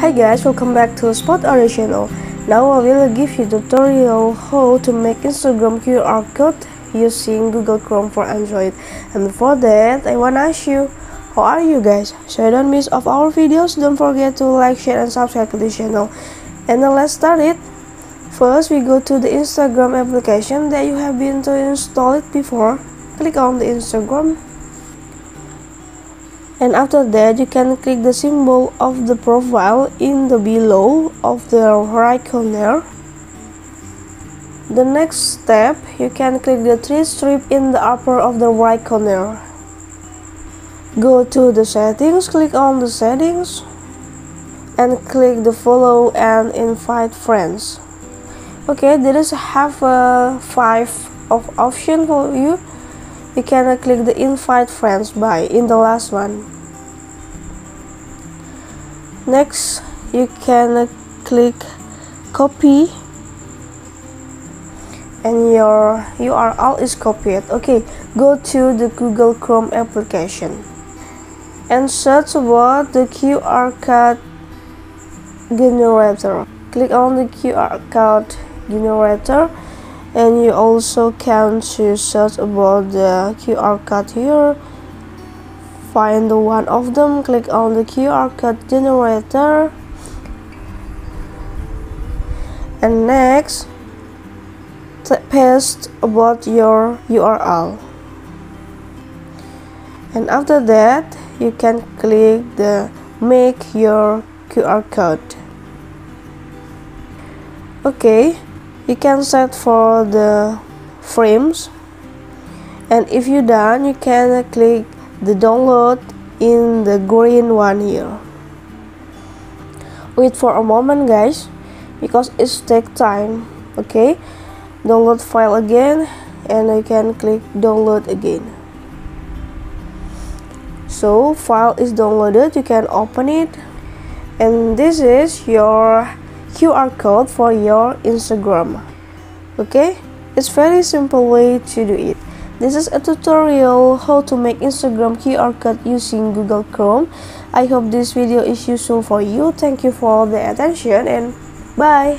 Hi guys, welcome back to Spot Original. Now I will give you tutorial how to make Instagram QR code using Google Chrome for Android. And before that, I wanna ask you, how are you guys? So don't miss of our videos, don't forget to like, share, and subscribe to the channel. And now let's start it. First, we go to the Instagram application that you have been to install it before. Click on the Instagram and after that you can click the symbol of the profile in the below of the right corner. The next step you can click the three strip in the upper of the right corner. Go to the settings click on the settings and click the follow and invite friends. Okay there is have a five of option for you you can click the invite friends by in the last one. Next you can click copy. And your URL is copied. Okay go to the Google Chrome application. And search about the QR code generator. Click on the QR code generator and you also can to search about the QR code here. Find one of them click on the QR code generator. And next paste about your URL and after that you can click the make your QR code. Okay you can set for the frames. And if you done you can click the download in the green one here. Wait for a moment guys because it take time okay? Download file again and I can click download again. So file is downloaded. You can open it. And this is your QR code for your Instagram okay? It's very simple way to do it. This is a tutorial how to make Instagram QR code using Google Chrome. I hope this video is useful for you. Thank you for the attention and bye